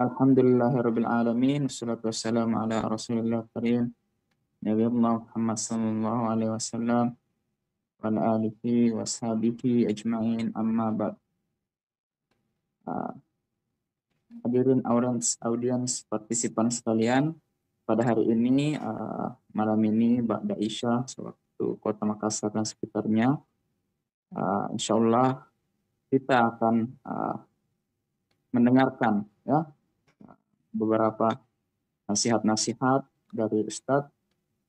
Alhamdulillahirabbil alamin wassalatu wassalamu ala Rasulillah karim Nabiullah Muhammad sallallahu alaihi wasallam wa alihi washabihi ajmain amma ba'd. Uh, hadirin audiens audiens partisipan sekalian, pada hari ini uh, malam ini Ba'da Isya sewaktu Kota Makassar dan sekitarnya uh, insyaallah kita akan uh, mendengarkan ya beberapa nasihat-nasihat dari Ustadz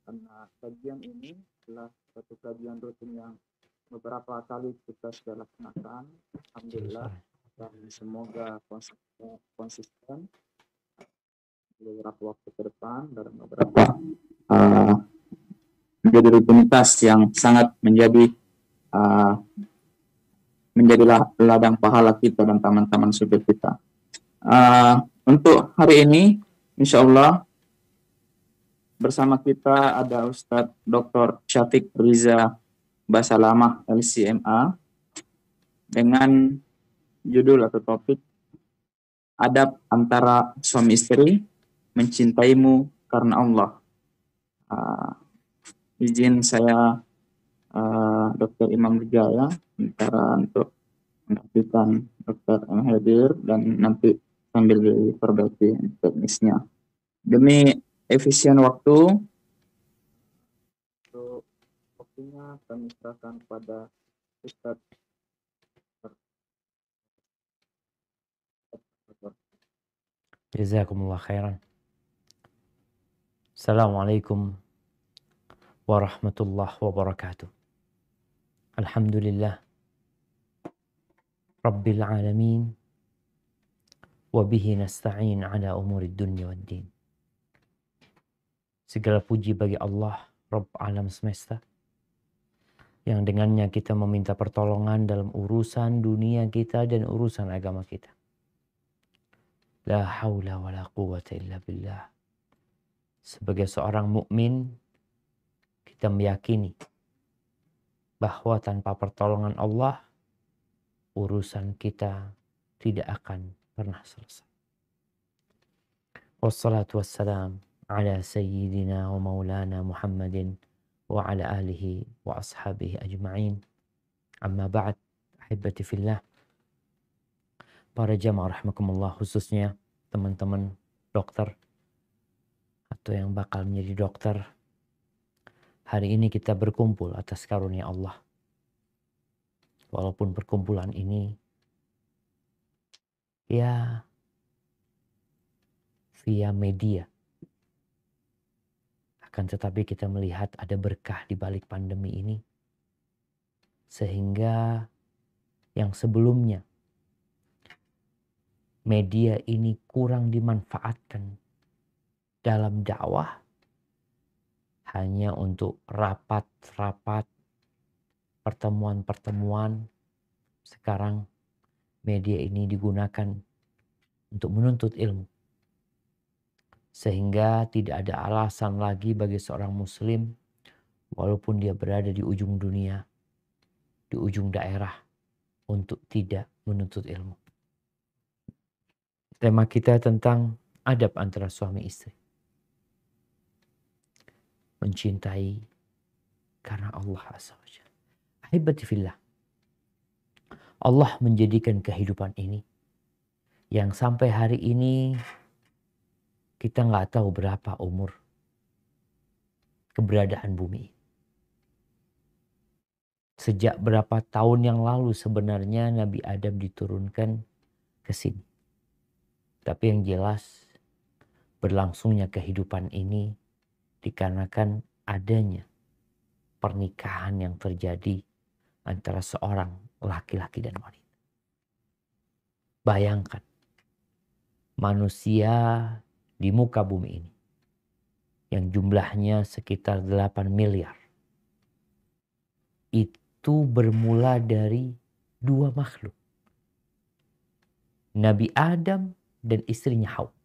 karena kajian ini adalah satu kajian rutin yang beberapa kali kita sudah laksanakan Alhamdulillah dan semoga konsisten, konsisten beberapa waktu ke depan dan beberapa uh, menjadi rutinitas yang sangat menjadi uh, menjadilah ladang pahala kita dan teman-teman sudut kita. Uh, untuk hari ini, insya Allah bersama kita ada Ustadz Dr. Syafiq Riza Basalamah LCMA dengan judul atau topik Adab antara suami istri mencintaimu karena Allah. Uh, izin saya uh, Dr. Imam Wijaya antara untuk menyaksikan Dr. M. Hadir dan nanti sambil diperbaiki teknisnya. Demi efisien waktu, untuk waktunya kami serahkan kepada Ustadz Jazakumullah khairan. Assalamualaikum warahmatullahi wabarakatuh. Alhamdulillah. Rabbil alamin. Wabihi nasta'in ala umuri dunya wad din. Segala puji bagi Allah, Rabb alam semesta. Yang dengannya kita meminta pertolongan dalam urusan dunia kita dan urusan agama kita. La haula wa la quwata illa billah. Sebagai seorang mukmin kita meyakini bahwa tanpa pertolongan Allah urusan kita tidak akan pernah selesai. Wassalatu wassalam ala sayyidina wa maulana Muhammadin wa ala alihi wa ashabihi ajma'in. Amma ba'd, ahibati fillah. Para jamaah rahmakumullah khususnya teman-teman dokter atau yang bakal menjadi dokter. Hari ini kita berkumpul atas karunia Allah. Walaupun perkumpulan ini ya via media. Akan tetapi kita melihat ada berkah di balik pandemi ini. Sehingga yang sebelumnya media ini kurang dimanfaatkan dalam dakwah hanya untuk rapat-rapat pertemuan-pertemuan sekarang media ini digunakan untuk menuntut ilmu. Sehingga tidak ada alasan lagi bagi seorang muslim walaupun dia berada di ujung dunia, di ujung daerah untuk tidak menuntut ilmu. Tema kita tentang adab antara suami istri. Mencintai karena Allah Azza wa fillah. Allah menjadikan kehidupan ini yang sampai hari ini kita nggak tahu berapa umur keberadaan bumi. Sejak berapa tahun yang lalu sebenarnya Nabi Adam diturunkan ke sini. Tapi yang jelas berlangsungnya kehidupan ini dikarenakan adanya pernikahan yang terjadi antara seorang laki-laki dan wanita. Bayangkan manusia di muka bumi ini yang jumlahnya sekitar 8 miliar. Itu bermula dari dua makhluk. Nabi Adam dan istrinya Hawa.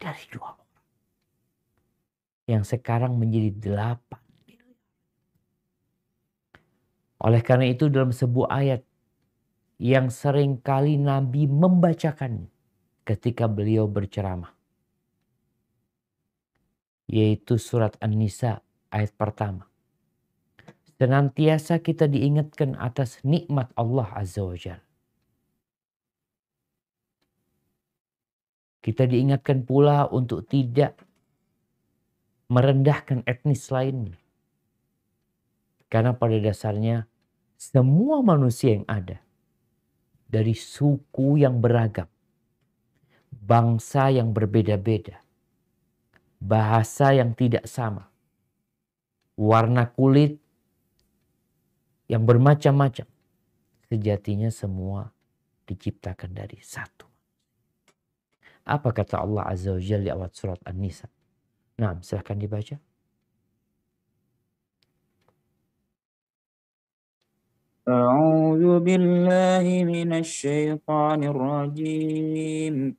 Dari dua orang. Yang sekarang menjadi delapan oleh karena itu dalam sebuah ayat yang sering kali Nabi membacakan ketika beliau berceramah. Yaitu surat An-Nisa ayat pertama. Senantiasa kita diingatkan atas nikmat Allah Azza wa Jalla. Kita diingatkan pula untuk tidak merendahkan etnis lainnya. Karena pada dasarnya semua manusia yang ada dari suku yang beragam, bangsa yang berbeda-beda, bahasa yang tidak sama, warna kulit yang bermacam-macam, sejatinya semua diciptakan dari satu. Apa kata Allah Azza wa Jalla di awal surat An-Nisa? Nah, silahkan dibaca. أعوذ بالله من الشيطان الرجيم.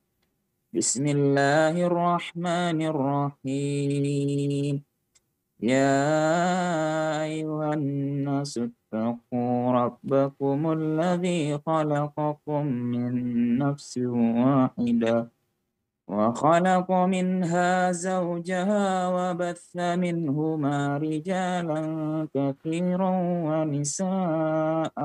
بسم الله الرحمن الرحيم. يا أيها الناس اتقوا ربكم الذي خلقكم من نفس واحدة. وخلق منها زوجها وبث منهما رجالا كثيرا ونساء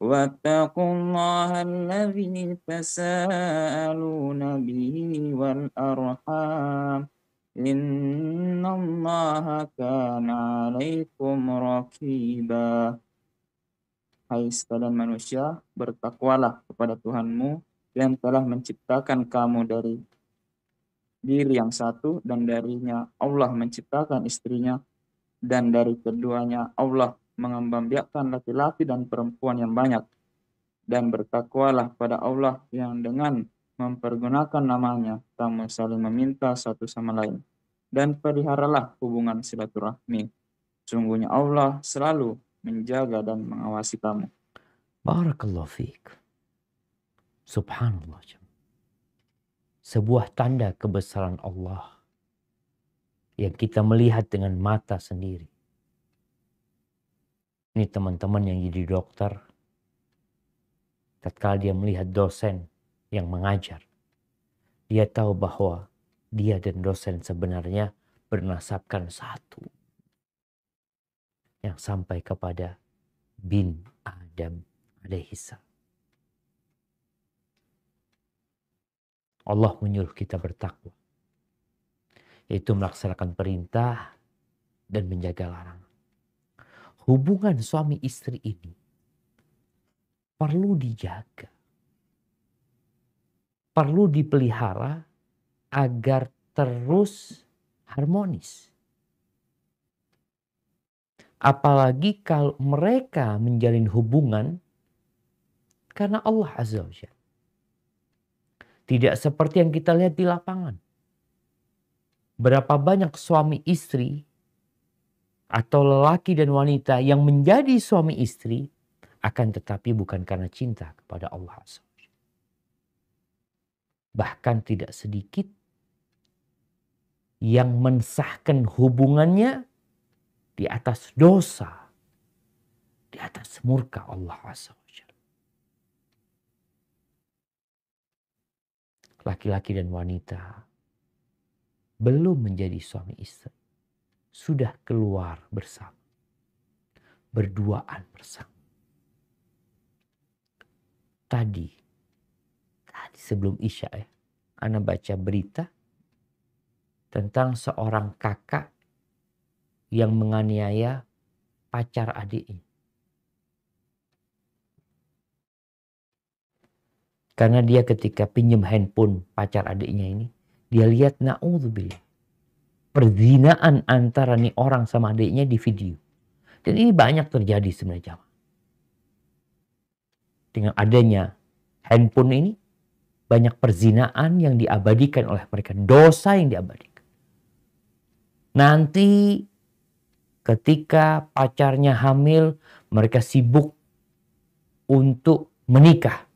واتقوا الله الذي تساءلون به والأرحام إن الله كان عليكم رقيبا Hai sekalian manusia, bertakwalah kepada Tuhanmu yang telah menciptakan kamu dari diri yang satu dan darinya Allah menciptakan istrinya dan dari keduanya Allah mengembangbiakkan laki-laki dan perempuan yang banyak. Dan bertakwalah pada Allah yang dengan mempergunakan namanya kamu saling meminta satu sama lain. Dan peliharalah hubungan silaturahmi. Sungguhnya Allah selalu menjaga dan mengawasi kamu. Barakallahu fiik. Subhanallah. Sebuah tanda kebesaran Allah yang kita melihat dengan mata sendiri. Ini teman-teman yang jadi dokter, tatkala dia melihat dosen yang mengajar, dia tahu bahwa dia dan dosen sebenarnya bernasabkan satu. Yang sampai kepada bin Adam alaihissalam. Allah menyuruh kita bertakwa. Yaitu melaksanakan perintah dan menjaga larangan. Hubungan suami istri ini perlu dijaga. Perlu dipelihara agar terus harmonis. Apalagi kalau mereka menjalin hubungan karena Allah Azza wa Jalla. Tidak seperti yang kita lihat di lapangan. Berapa banyak suami istri atau lelaki dan wanita yang menjadi suami istri akan tetapi bukan karena cinta kepada Allah. Bahkan tidak sedikit yang mensahkan hubungannya di atas dosa, di atas murka Allah Azza laki-laki dan wanita belum menjadi suami istri, sudah keluar bersama, berduaan bersama. Tadi, tadi sebelum Isya ya, Ana baca berita tentang seorang kakak yang menganiaya pacar adiknya. Karena dia ketika pinjam handphone pacar adiknya ini, dia lihat na'udzubillah. Perzinaan antara nih orang sama adiknya di video. Dan ini banyak terjadi sebenarnya. Dengan adanya handphone ini, banyak perzinaan yang diabadikan oleh mereka. Dosa yang diabadikan. Nanti ketika pacarnya hamil, mereka sibuk untuk menikah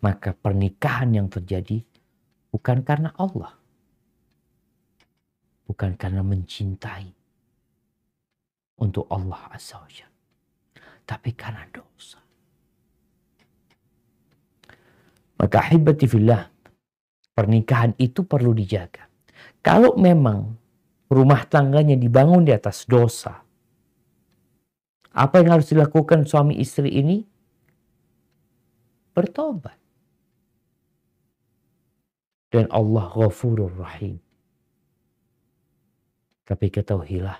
maka pernikahan yang terjadi bukan karena Allah. Bukan karena mencintai untuk Allah Azza wa Tapi karena dosa. Maka ahibati fillah, pernikahan itu perlu dijaga. Kalau memang rumah tangganya dibangun di atas dosa, apa yang harus dilakukan suami istri ini? Bertobat. Dan Allah ghafurur rahim. Tapi ketahuilah,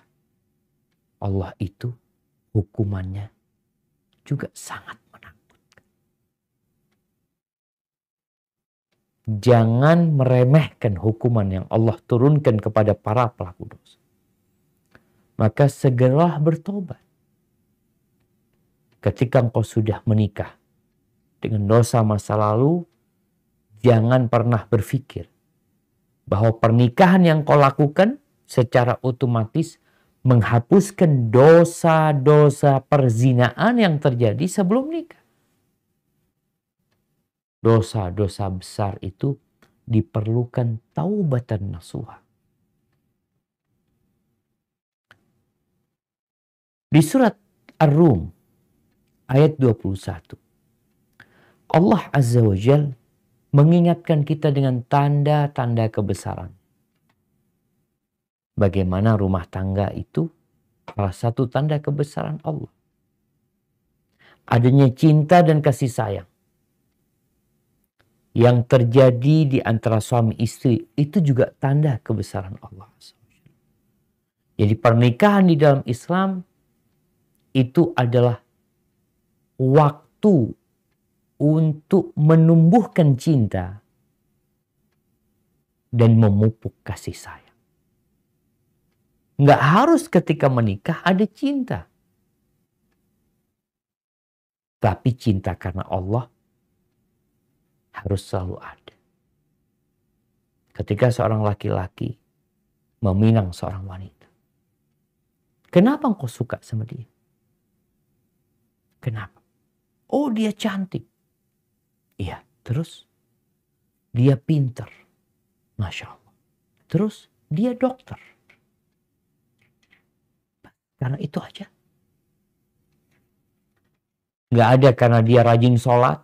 Allah itu hukumannya juga sangat menakutkan. Jangan meremehkan hukuman yang Allah turunkan kepada para pelaku dosa. Maka segeralah bertobat. Ketika engkau sudah menikah dengan dosa masa lalu, jangan pernah berpikir bahwa pernikahan yang kau lakukan secara otomatis menghapuskan dosa-dosa perzinaan yang terjadi sebelum nikah. Dosa-dosa besar itu diperlukan taubatan nasuha. Di surat Ar-Rum ayat 21. Allah Azza wa Jal mengingatkan kita dengan tanda-tanda kebesaran bagaimana rumah tangga itu salah satu tanda kebesaran Allah. Adanya cinta dan kasih sayang yang terjadi di antara suami istri itu juga tanda kebesaran Allah. Jadi pernikahan di dalam Islam itu adalah waktu untuk menumbuhkan cinta dan memupuk kasih sayang. Nggak harus ketika menikah ada cinta. Tapi cinta karena Allah harus selalu ada. Ketika seorang laki-laki meminang seorang wanita. Kenapa engkau suka sama dia? Kenapa? Oh dia cantik. Iya, terus dia pinter. Masya Allah. Terus dia dokter. Karena itu aja. Gak ada karena dia rajin sholat.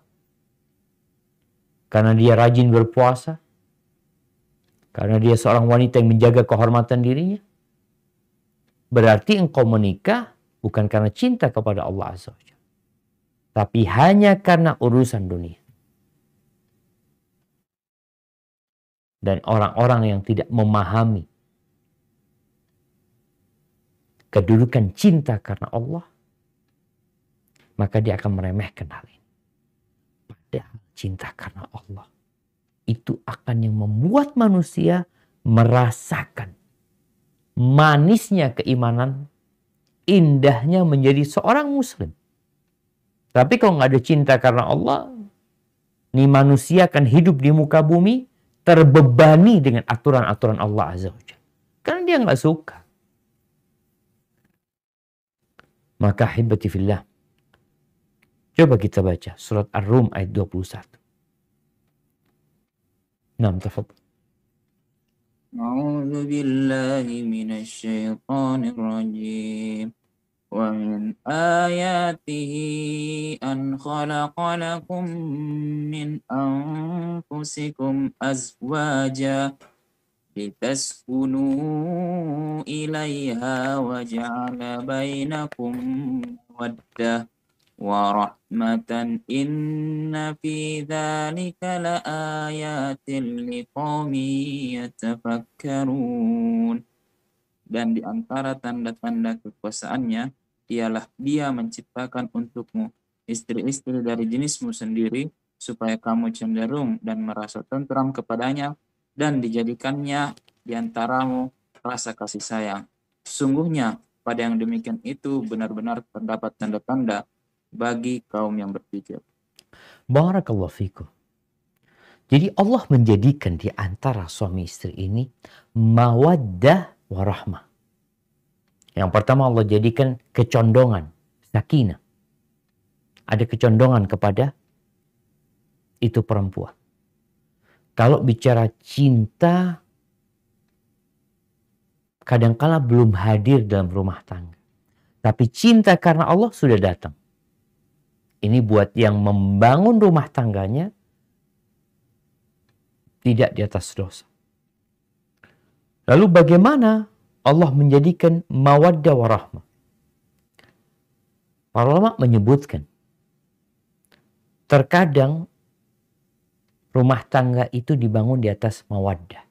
Karena dia rajin berpuasa. Karena dia seorang wanita yang menjaga kehormatan dirinya. Berarti engkau menikah bukan karena cinta kepada Allah Azza Tapi hanya karena urusan dunia. Dan orang-orang yang tidak memahami kedudukan cinta karena Allah, maka dia akan meremehkan hal ini. Padahal cinta karena Allah itu akan yang membuat manusia merasakan manisnya keimanan, indahnya menjadi seorang muslim. Tapi kalau nggak ada cinta karena Allah, nih manusia akan hidup di muka bumi terbebani dengan aturan-aturan Allah Azza wa Karena dia nggak suka. Maka hibati fillah. Coba kita baca surat Ar-Rum ayat 21. Nam tafadhal. أعوذ بالله من الشيطان الرجيم ومن آياته أن خلق لكم من أنفسكم أزواجا لتسكنوا إليها وجعل بينكم مودة ورحمة إن في ذلك لآيات لقوم يتفكرون dan di antara tanda-tanda kekuasaannya ialah dia menciptakan untukmu istri-istri dari jenismu sendiri supaya kamu cenderung dan merasa tentram kepadanya dan dijadikannya di antaramu rasa kasih sayang. Sungguhnya pada yang demikian itu benar-benar terdapat tanda-tanda bagi kaum yang berpikir. Barakallahu fikum. Jadi Allah menjadikan di antara suami istri ini mawaddah warahmah. Yang pertama Allah jadikan kecondongan, sakinah. Ada kecondongan kepada itu perempuan. Kalau bicara cinta, kadangkala belum hadir dalam rumah tangga. Tapi cinta karena Allah sudah datang. Ini buat yang membangun rumah tangganya, tidak di atas dosa. Lalu bagaimana Allah menjadikan mawaddah warahmah? Para ulama menyebutkan terkadang rumah tangga itu dibangun di atas mawaddah.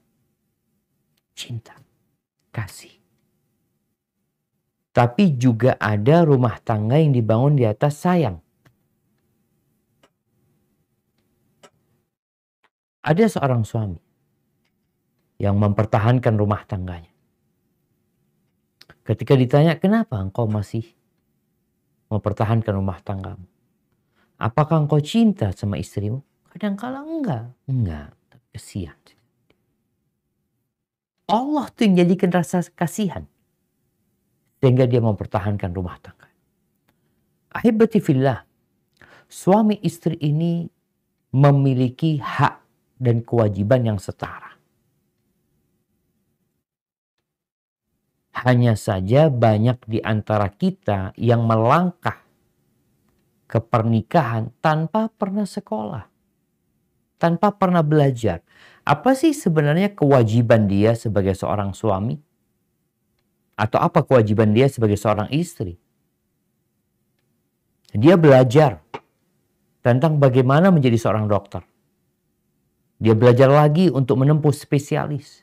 Cinta, kasih. Tapi juga ada rumah tangga yang dibangun di atas sayang. Ada seorang suami yang mempertahankan rumah tangganya. Ketika ditanya, kenapa engkau masih mempertahankan rumah tanggamu? Apakah engkau cinta sama istrimu? Kadang-kala enggak. Enggak. Kesian. Allah tuh yang jadikan rasa kasihan. Sehingga dia mempertahankan rumah tangga. Ahibati fillah. Suami istri ini memiliki hak dan kewajiban yang setara. Hanya saja banyak di antara kita yang melangkah ke pernikahan tanpa pernah sekolah, tanpa pernah belajar. Apa sih sebenarnya kewajiban dia sebagai seorang suami? Atau apa kewajiban dia sebagai seorang istri? Dia belajar tentang bagaimana menjadi seorang dokter. Dia belajar lagi untuk menempuh spesialis.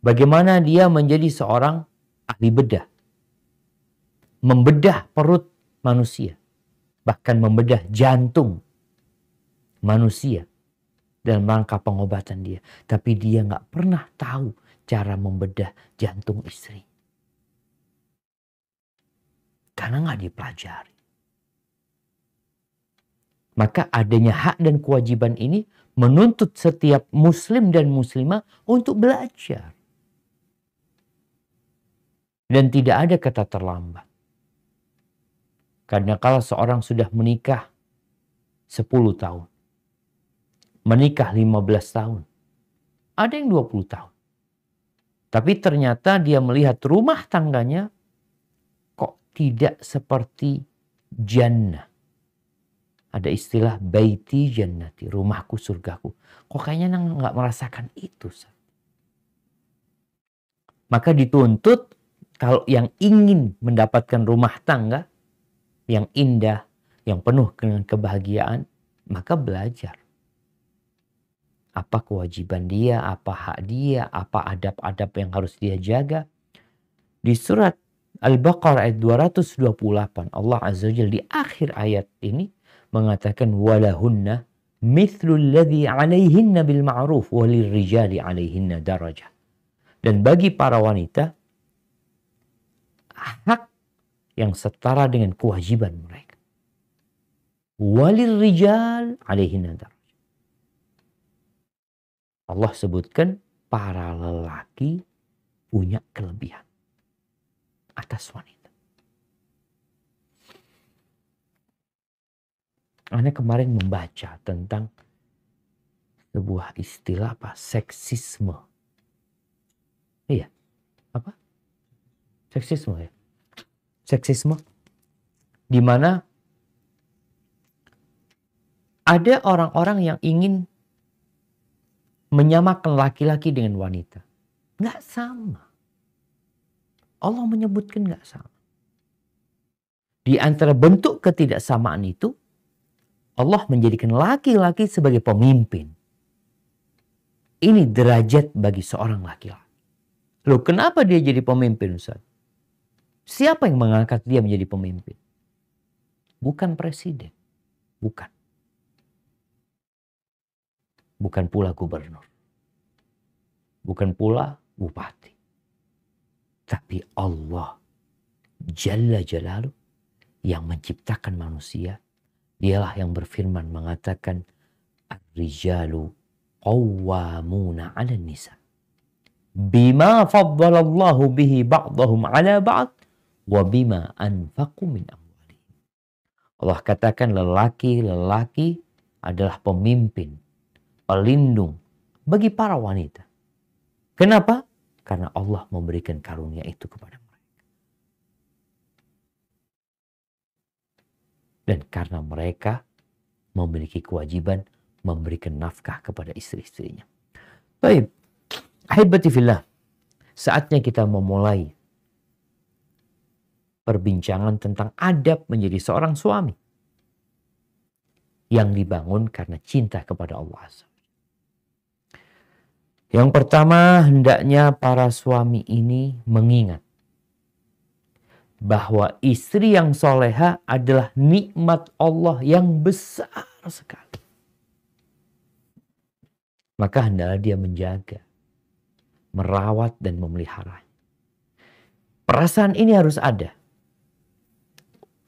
Bagaimana dia menjadi seorang ahli bedah. Membedah perut manusia. Bahkan membedah jantung manusia dalam rangka pengobatan dia. Tapi dia nggak pernah tahu cara membedah jantung istri. Karena nggak dipelajari. Maka adanya hak dan kewajiban ini menuntut setiap muslim dan muslimah untuk belajar. Dan tidak ada kata terlambat. Karena kalau seorang sudah menikah 10 tahun, menikah 15 tahun, ada yang 20 tahun. Tapi ternyata dia melihat rumah tangganya kok tidak seperti jannah. Ada istilah baiti jannati, rumahku surgaku. Kok kayaknya nggak merasakan itu. Maka dituntut kalau yang ingin mendapatkan rumah tangga yang indah, yang penuh dengan kebahagiaan, maka belajar. Apa kewajiban dia, apa hak dia, apa adab-adab yang harus dia jaga. Di surat Al-Baqarah ayat 228 Allah Azza wa di akhir ayat ini mengatakan walahunna mithlul ladzi 'alaihinna bil ma'ruf walirrijali 'alaihinna darajah. Dan bagi para wanita hak yang setara dengan kewajiban mereka. Walil rijal alaihi nadar. Allah sebutkan para lelaki punya kelebihan atas wanita. Anda kemarin membaca tentang sebuah istilah apa? Seksisme. Iya. Seksisme ya seksisme di mana ada orang-orang yang ingin menyamakan laki-laki dengan wanita. Nggak sama. Allah menyebutkan nggak sama. Di antara bentuk ketidaksamaan itu, Allah menjadikan laki-laki sebagai pemimpin. Ini derajat bagi seorang laki-laki. Loh kenapa dia jadi pemimpin Ustaz? Siapa yang mengangkat dia menjadi pemimpin? Bukan presiden. Bukan. Bukan pula gubernur. Bukan pula bupati. Tapi Allah Jalla Jalalu yang menciptakan manusia. Dialah yang berfirman mengatakan Ar-rijalu qawwamuna 'ala nisa. Bima faddalallahu bihi ba'dahum 'ala ba'd wabima anfaqu min amwalihim. Allah katakan lelaki-lelaki adalah pemimpin, pelindung bagi para wanita. Kenapa? Karena Allah memberikan karunia itu kepada mereka. Dan karena mereka memiliki kewajiban memberikan nafkah kepada istri-istrinya. Baik. Ahibati. Saatnya kita memulai perbincangan tentang adab menjadi seorang suami yang dibangun karena cinta kepada Allah Yang pertama, hendaknya para suami ini mengingat bahwa istri yang soleha adalah nikmat Allah yang besar sekali. Maka hendaklah dia menjaga, merawat dan memelihara. Perasaan ini harus ada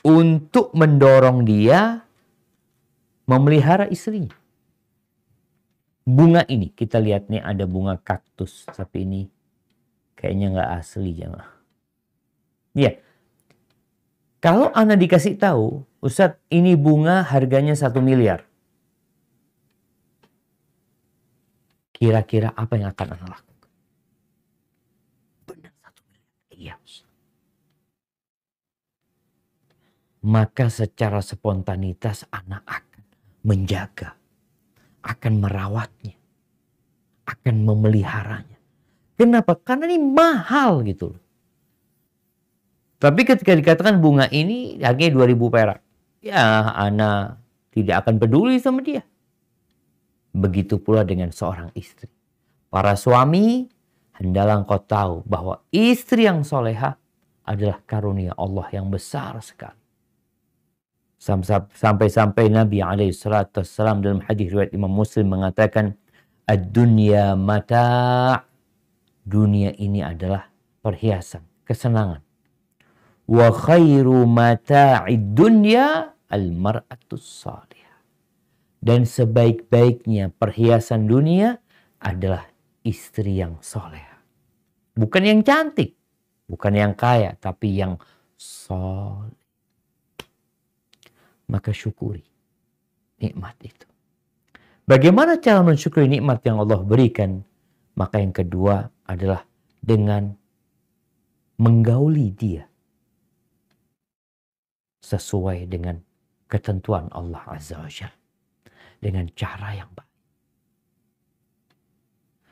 untuk mendorong dia memelihara istrinya. Bunga ini kita lihat nih ada bunga kaktus tapi ini kayaknya nggak asli ya. Iya. Kalau Anda dikasih tahu, Ustadz ini bunga harganya satu miliar. Kira-kira apa yang akan Anda lakukan? Benar satu miliar. Iya. Maka secara spontanitas anak akan menjaga, akan merawatnya, akan memeliharanya. Kenapa? Karena ini mahal gitu loh. Tapi ketika dikatakan bunga ini harganya 2000 perak. Ya, Ana tidak akan peduli sama dia. Begitu pula dengan seorang istri. Para suami, hendaklah engkau tahu bahwa istri yang soleha adalah karunia Allah yang besar sekali. Sampai-sampai Nabi SAW dalam hadis riwayat Imam Muslim mengatakan, Ad-dunya mata' Dunia ini adalah perhiasan, kesenangan. Wa khairu mata'id dunya al-mar'atus salih dan sebaik-baiknya perhiasan dunia adalah istri yang soleh. Bukan yang cantik, bukan yang kaya, tapi yang soleh. Maka syukuri nikmat itu. Bagaimana cara mensyukuri nikmat yang Allah berikan? Maka yang kedua adalah dengan menggauli dia sesuai dengan ketentuan Allah Azza wa Jalla dengan cara yang baik.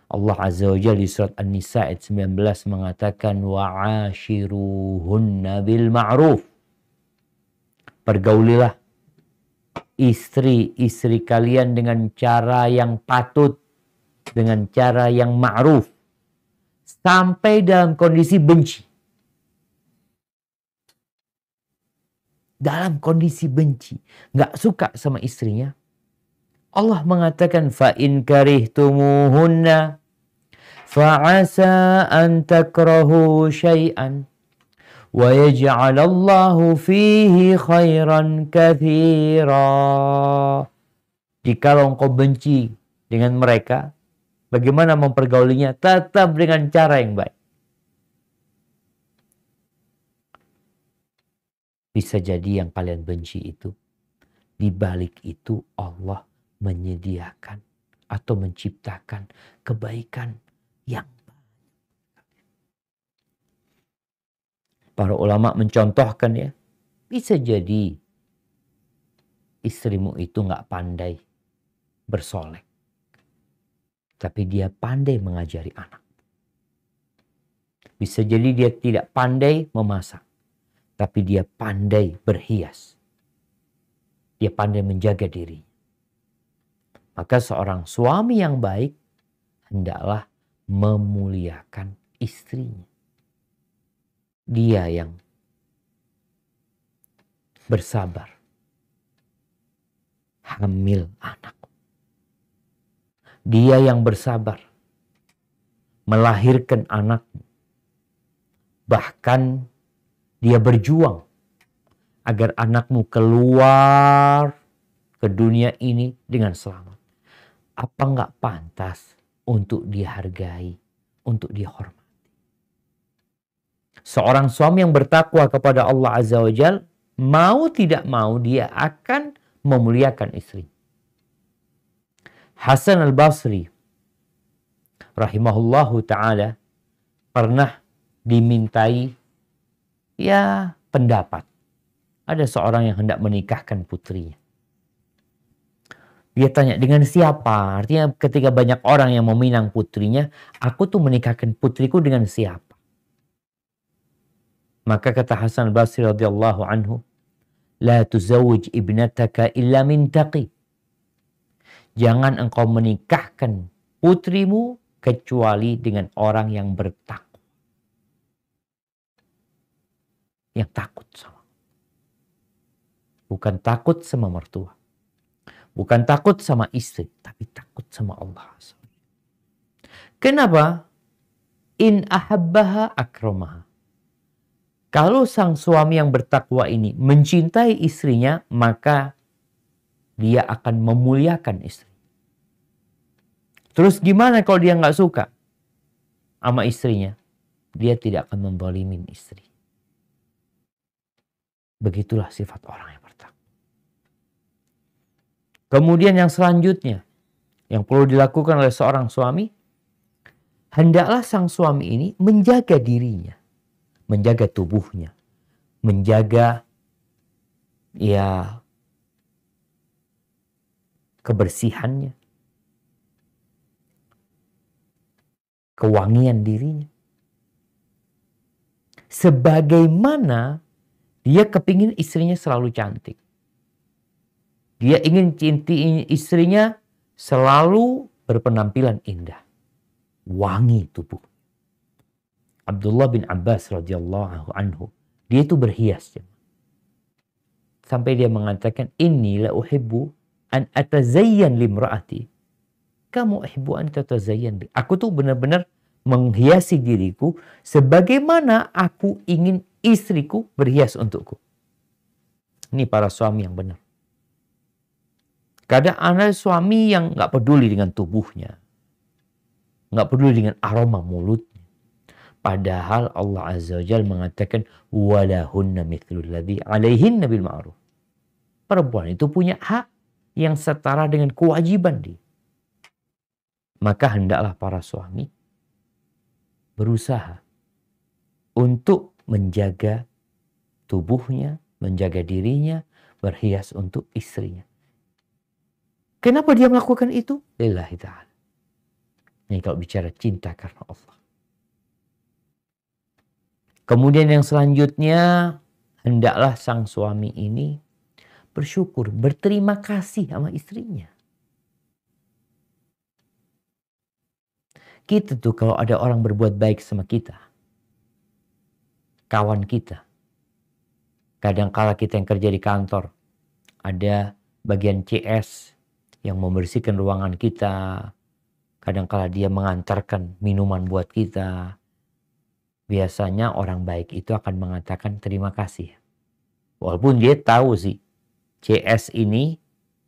Allah Azza wa Jalla di surat An-Nisa ayat 19 mengatakan wa'ashiruhunna bil ma'ruf. Pergaulilah istri-istri kalian dengan cara yang patut, dengan cara yang ma'ruf. Sampai dalam kondisi benci. Dalam kondisi benci. Nggak suka sama istrinya. Allah mengatakan fa in karihtumuhunna fa'asa an takrahu syai'an wa yaj'alallahu fihi khairan katsira. Jika engkau benci dengan mereka, bagaimana mempergaulinya? Tetap dengan cara yang baik. Bisa jadi yang kalian benci itu, di balik itu Allah menyediakan atau menciptakan kebaikan yang Para ulama mencontohkan ya, bisa jadi istrimu itu nggak pandai bersolek. Tapi dia pandai mengajari anak. Bisa jadi dia tidak pandai memasak. Tapi dia pandai berhias. Dia pandai menjaga diri. Maka seorang suami yang baik hendaklah memuliakan istrinya. Dia yang bersabar. Hamil anak. Dia yang bersabar. Melahirkan anak. Bahkan dia berjuang agar anakmu keluar ke dunia ini dengan selamat apa nggak pantas untuk dihargai, untuk dihormati. Seorang suami yang bertakwa kepada Allah Azza wa Jal, mau tidak mau dia akan memuliakan istri. Hasan al-Basri rahimahullahu taala pernah dimintai ya pendapat. Ada seorang yang hendak menikahkan putrinya. Dia tanya dengan siapa? Artinya ketika banyak orang yang meminang putrinya, aku tuh menikahkan putriku dengan siapa? Maka kata Hasan Basri radhiyallahu anhu, "La tuzawwij ibnataka illa min taqi." Jangan engkau menikahkan putrimu kecuali dengan orang yang bertakwa. Yang takut sama. Bukan takut sama mertua Bukan takut sama istri, tapi takut sama Allah. Kenapa? In ahabbaha akramaha. Kalau sang suami yang bertakwa ini mencintai istrinya, maka dia akan memuliakan istri. Terus gimana kalau dia nggak suka sama istrinya? Dia tidak akan membolimin istri. Begitulah sifat orang yang Kemudian yang selanjutnya yang perlu dilakukan oleh seorang suami, hendaklah sang suami ini menjaga dirinya, menjaga tubuhnya, menjaga ya kebersihannya, kewangian dirinya. Sebagaimana dia kepingin istrinya selalu cantik. Dia ingin cinti istrinya selalu berpenampilan indah. Wangi tubuh. Abdullah bin Abbas radhiyallahu anhu. Dia itu berhias. Sampai dia mengatakan, Inni la uhibbu an atazayyan limra'ati. Kamu uhibbu an tatazayyan. Aku tuh benar-benar menghiasi diriku sebagaimana aku ingin istriku berhias untukku. Ini para suami yang benar. Kadang ada suami yang nggak peduli dengan tubuhnya. Nggak peduli dengan aroma mulutnya. Padahal Allah Azza wa Jal mengatakan walahunna mithlul ladzi alaihin nabil ma'ruf. Perempuan itu punya hak yang setara dengan kewajiban dia. Maka hendaklah para suami berusaha untuk menjaga tubuhnya, menjaga dirinya, berhias untuk istrinya. Kenapa dia melakukan itu? Lillahi ta'ala. Ini kalau bicara cinta karena Allah. Kemudian yang selanjutnya, hendaklah sang suami ini bersyukur, berterima kasih sama istrinya. Kita tuh kalau ada orang berbuat baik sama kita, kawan kita, kadang kala kita yang kerja di kantor, ada bagian CS yang membersihkan ruangan kita. Kadangkala dia mengantarkan minuman buat kita. Biasanya orang baik itu akan mengatakan terima kasih. Walaupun dia tahu sih, CS ini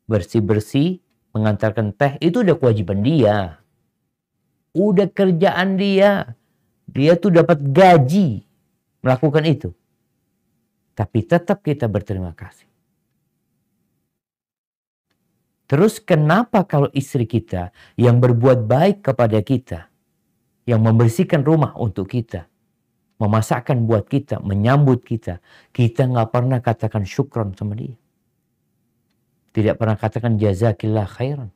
bersih-bersih, mengantarkan teh, itu udah kewajiban dia. Udah kerjaan dia. Dia tuh dapat gaji melakukan itu. Tapi tetap kita berterima kasih. Terus kenapa kalau istri kita yang berbuat baik kepada kita, yang membersihkan rumah untuk kita, memasakkan buat kita, menyambut kita, kita nggak pernah katakan syukron sama dia. Tidak pernah katakan jazakillah khairan.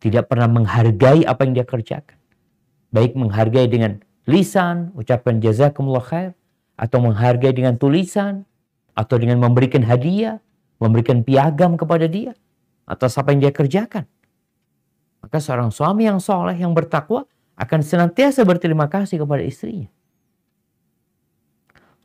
Tidak pernah menghargai apa yang dia kerjakan. Baik menghargai dengan lisan, ucapan jazakumullah khair, atau menghargai dengan tulisan, atau dengan memberikan hadiah, memberikan piagam kepada dia atas apa yang dia kerjakan. Maka seorang suami yang soleh, yang bertakwa, akan senantiasa berterima kasih kepada istrinya.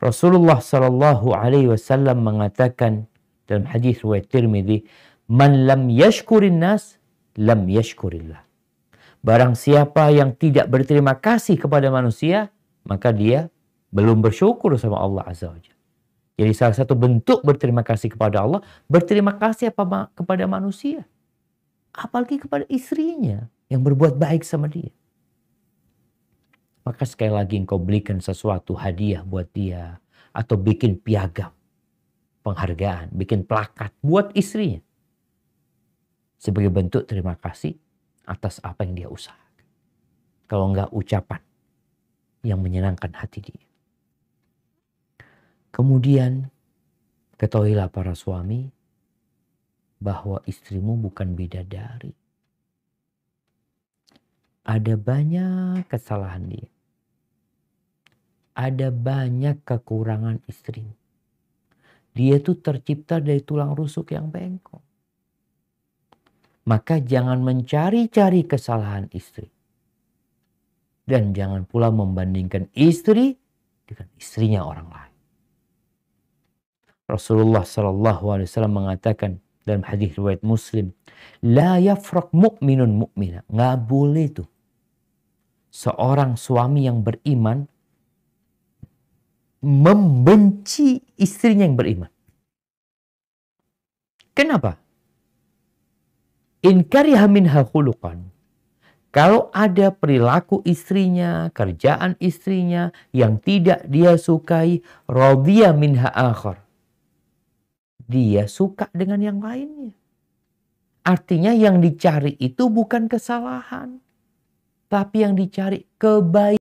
Rasulullah Shallallahu Alaihi Wasallam mengatakan dalam hadis riwayat Tirmidzi, "Man lam yashkurin nas, lam yashkurillah." Barang siapa yang tidak berterima kasih kepada manusia, maka dia belum bersyukur sama Allah Azza wa. Jadi salah satu bentuk berterima kasih kepada Allah, berterima kasih apa kepada manusia. Apalagi kepada istrinya yang berbuat baik sama dia. Maka sekali lagi engkau belikan sesuatu hadiah buat dia. Atau bikin piagam penghargaan, bikin plakat buat istrinya. Sebagai bentuk terima kasih atas apa yang dia usahakan. Kalau enggak ucapan yang menyenangkan hati dia. Kemudian ketahuilah para suami bahwa istrimu bukan bidadari. Ada banyak kesalahan dia. Ada banyak kekurangan istrimu. Dia tuh tercipta dari tulang rusuk yang bengkok. Maka jangan mencari-cari kesalahan istri. Dan jangan pula membandingkan istri dengan istrinya orang lain. Rasulullah Wasallam mengatakan dalam hadis riwayat Muslim, la yafrak mu'minun mu'mina. Nggak boleh tuh seorang suami yang beriman membenci istrinya yang beriman. Kenapa? In kariha minha. Kalau ada perilaku istrinya, kerjaan istrinya yang tidak dia sukai, radhiya minha akhar. Dia suka dengan yang lainnya. Artinya yang dicari itu bukan kesalahan. Tapi yang dicari kebaikan.